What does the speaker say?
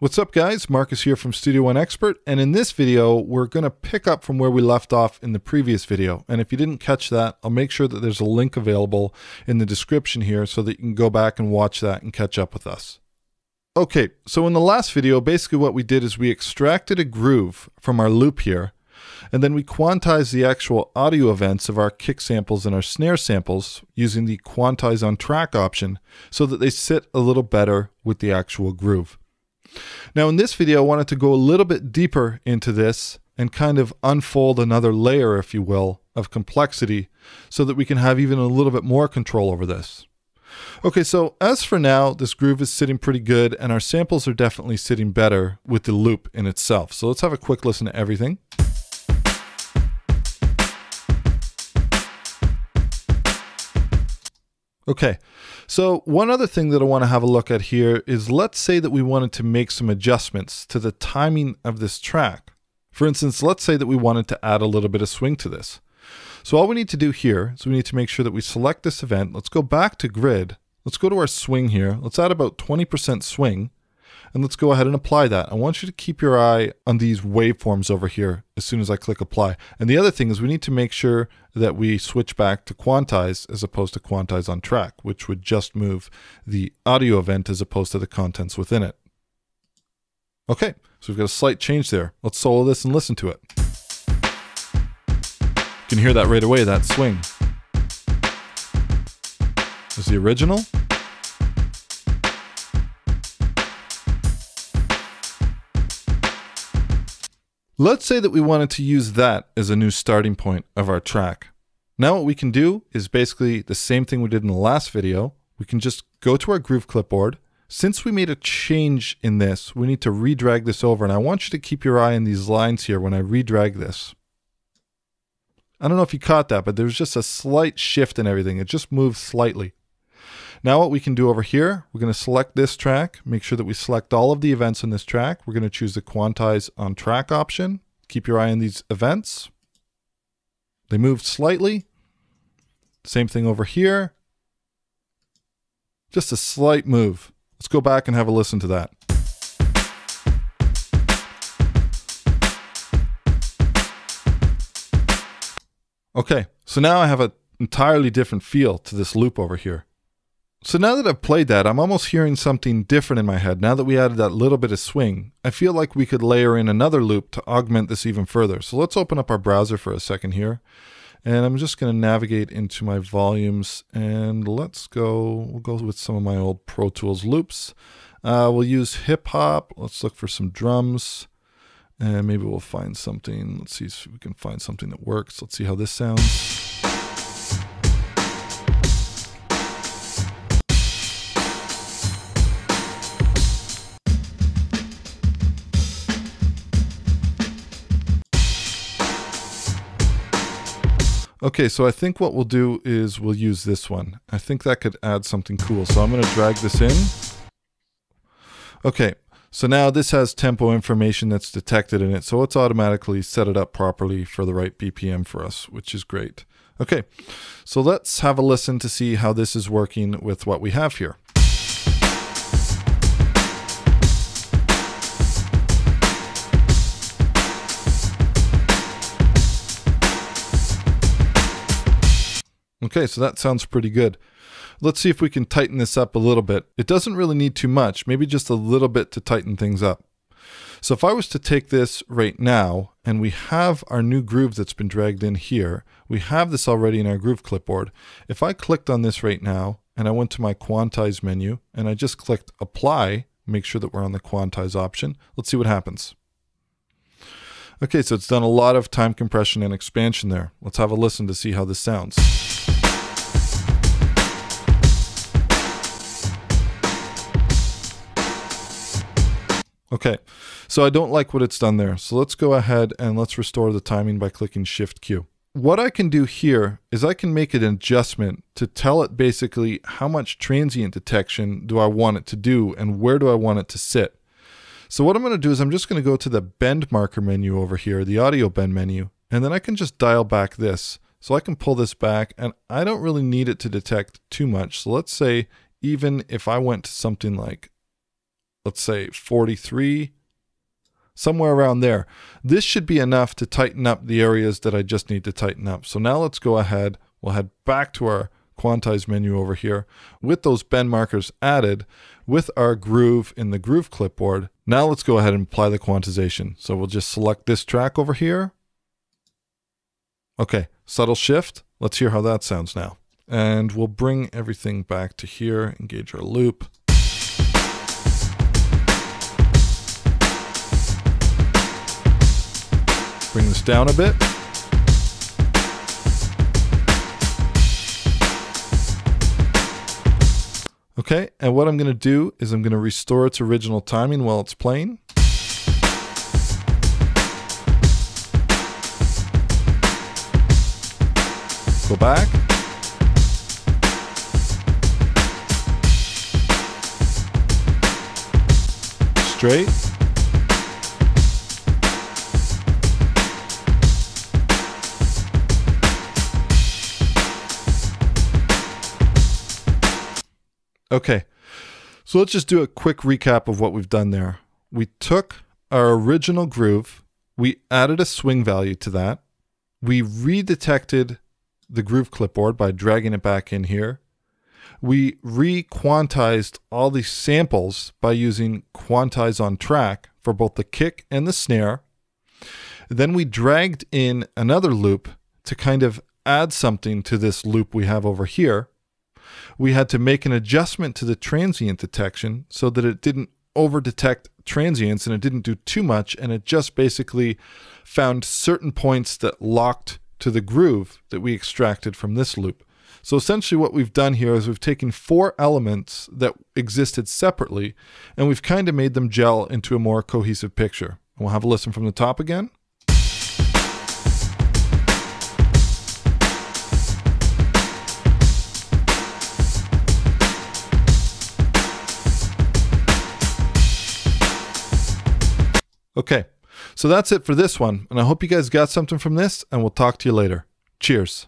What's up guys, Marcus here from Studio One Expert, and in this video, we're gonna pick up from where we left off in the previous video. And if you didn't catch that, I'll make sure that there's a link available in the description here so that you can go back and watch that and catch up with us. Okay, so in the last video, basically what we did is we extracted a groove from our loop here, and then we quantized the actual audio events of our kick samples and our snare samples using the quantize on track option so that they sit a little better with the actual groove. Now in this video, I wanted to go a little bit deeper into this and kind of unfold another layer, if you will, of complexity so that we can have even a little bit more control over this. Okay, so as for now, this groove is sitting pretty good and our samples are definitely sitting better with the loop in itself. So let's have a quick listen to everything. Okay, so one other thing that I want to have a look at here is let's say that we wanted to make some adjustments to the timing of this track. For instance, let's say that we wanted to add a little bit of swing to this. So all we need to do here is we need to make sure that we select this event. Let's go back to grid. Let's go to our swing here. Let's add about 20% swing. And let's go ahead and apply that. I want you to keep your eye on these waveforms over here as soon as I click apply. And the other thing is we need to make sure that we switch back to quantize as opposed to quantize on track, which would just move the audio event as opposed to the contents within it. Okay, so we've got a slight change there. Let's solo this and listen to it. You can hear that right away, that swing. Is the original. Let's say that we wanted to use that as a new starting point of our track. Now what we can do is basically the same thing we did in the last video. We can just go to our Groove clipboard. Since we made a change in this, we need to redrag this over. And I want you to keep your eye on these lines here when I redrag this. I don't know if you caught that, but there's just a slight shift in everything. It just moves slightly. Now what we can do over here, we're going to select this track, make sure that we select all of the events in this track. We're going to choose the quantize on track option. Keep your eye on these events. They moved slightly. Same thing over here. Just a slight move. Let's go back and have a listen to that. Okay, so now I have an entirely different feel to this loop over here. So now that I've played that, I'm almost hearing something different in my head. Now that we added that little bit of swing, I feel like we could layer in another loop to augment this even further. So let's open up our browser for a second here. And I'm just going to navigate into my volumes and let's go, we'll go with some of my old Pro Tools loops. Uh, we'll use hip hop. Let's look for some drums and maybe we'll find something. Let's see if we can find something that works. Let's see how this sounds. Okay, so I think what we'll do is we'll use this one. I think that could add something cool. So I'm going to drag this in. Okay, so now this has tempo information that's detected in it. So it's automatically set it up properly for the right BPM for us, which is great. Okay, so let's have a listen to see how this is working with what we have here. Okay, so that sounds pretty good. Let's see if we can tighten this up a little bit. It doesn't really need too much, maybe just a little bit to tighten things up. So if I was to take this right now, and we have our new groove that's been dragged in here, we have this already in our groove clipboard. If I clicked on this right now, and I went to my quantize menu, and I just clicked apply, make sure that we're on the quantize option, let's see what happens. Okay, so it's done a lot of time compression and expansion there. Let's have a listen to see how this sounds. Okay, so I don't like what it's done there. So let's go ahead and let's restore the timing by clicking Shift Q. What I can do here is I can make an adjustment to tell it basically how much transient detection do I want it to do and where do I want it to sit. So what I'm going to do is I'm just going to go to the bend marker menu over here, the audio bend menu, and then I can just dial back this. So I can pull this back and I don't really need it to detect too much. So let's say even if I went to something like let's say 43, somewhere around there. This should be enough to tighten up the areas that I just need to tighten up. So now let's go ahead. We'll head back to our quantize menu over here with those bend markers added with our groove in the groove clipboard. Now let's go ahead and apply the quantization. So we'll just select this track over here. Okay, subtle shift. Let's hear how that sounds now. And we'll bring everything back to here, engage our loop. Bring this down a bit. Okay, and what I'm going to do is I'm going to restore its original timing while it's playing. Go back. Straight. Okay, so let's just do a quick recap of what we've done there. We took our original groove, we added a swing value to that, we redetected the groove clipboard by dragging it back in here. We re-quantized all the samples by using quantize on track for both the kick and the snare. Then we dragged in another loop to kind of add something to this loop we have over here we had to make an adjustment to the transient detection so that it didn't over detect transients and it didn't do too much and it just basically found certain points that locked to the groove that we extracted from this loop. So essentially what we've done here is we've taken four elements that existed separately and we've kind of made them gel into a more cohesive picture. we'll have a listen from the top again. Okay, so that's it for this one, and I hope you guys got something from this, and we'll talk to you later. Cheers.